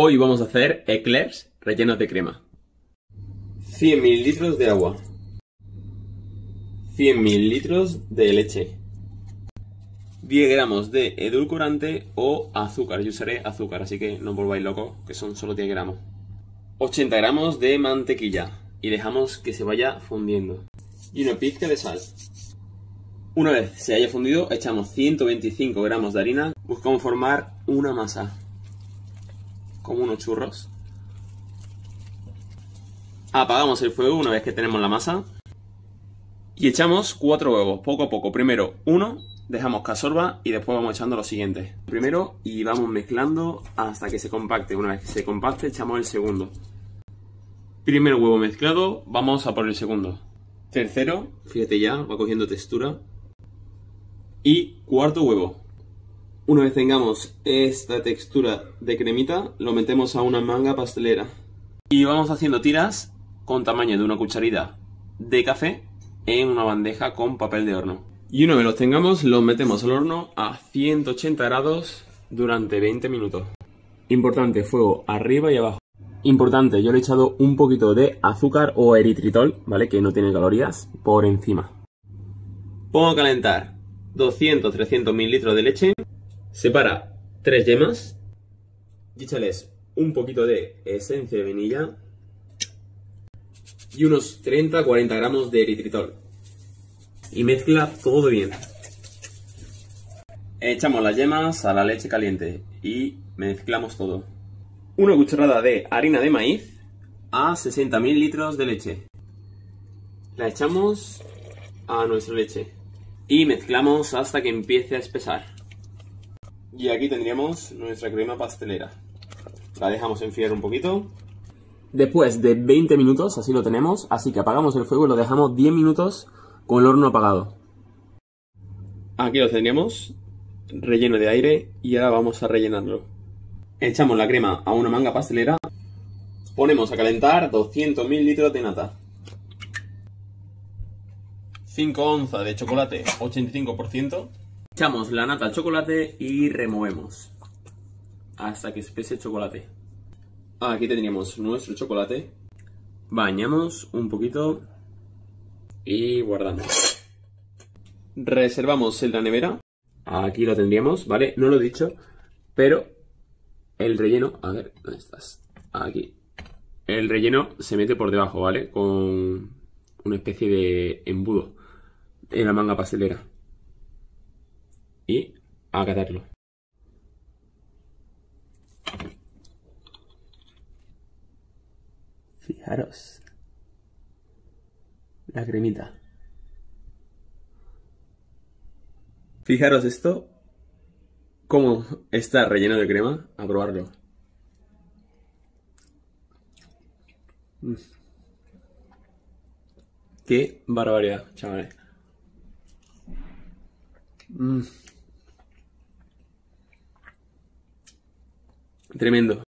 Hoy vamos a hacer eclairs rellenos de crema. 100 mililitros de agua. 100 mililitros de leche. 10 gramos de edulcorante o azúcar. Yo usaré azúcar, así que no volváis locos, que son solo 10 gramos. 80 gramos de mantequilla. Y dejamos que se vaya fundiendo. Y una pizca de sal. Una vez se haya fundido, echamos 125 gramos de harina. Buscamos formar una masa. Como unos churros. Apagamos el fuego una vez que tenemos la masa. Y echamos 4 huevos, poco a poco. Primero uno, dejamos que absorba y después vamos echando los siguientes. Primero y vamos mezclando hasta que se compacte. Una vez que se compacte, echamos el segundo. Primer huevo mezclado, vamos a por el segundo. Tercero, fíjate ya, va cogiendo textura y cuarto huevo. Una vez tengamos esta textura de cremita, lo metemos a una manga pastelera. Y vamos haciendo tiras con tamaño de una cucharita de café en una bandeja con papel de horno. Y una vez los tengamos, los metemos al horno a 180 grados durante 20 minutos. Importante, fuego arriba y abajo. Importante, yo le he echado un poquito de azúcar o eritritol, ¿vale? Que no tiene calorías, por encima. Pongo a calentar 200-300 mililitros de leche, separa 3 yemas y un poquito de esencia de vainilla y unos 30-40 gramos de eritritol. Y mezcla todo bien. Echamos las yemas a la leche caliente y mezclamos todo. Una cucharada de harina de maíz a 60 mililitros de leche. La echamos a nuestra leche y mezclamos hasta que empiece a espesar. Y aquí tendríamos nuestra crema pastelera. La dejamos enfriar un poquito. Después de 20 minutos, así lo tenemos, así que apagamos el fuego y lo dejamos 10 minutos con el horno apagado. Aquí lo tendríamos, relleno de aire, y ahora vamos a rellenarlo. Echamos la crema a una manga pastelera, ponemos a calentar 200 mililitros de nata. 5 onzas de chocolate 85%. Echamos la nata al chocolate y removemos hasta que espese el chocolate. Aquí tendríamos nuestro chocolate. Bañamos un poquito y guardamos. Reservamos en la nevera. Aquí lo tendríamos, ¿vale? No lo he dicho, pero el relleno... A ver, ¿dónde estás? Aquí. El relleno se mete por debajo, ¿vale? Con una especie de embudo en la manga pastelera. A catarlo. Fijaros. La cremita. Fijaros esto. Cómo está relleno de crema. A probarlo. Mm. Qué barbaridad, chavales. Mm. Tremendo.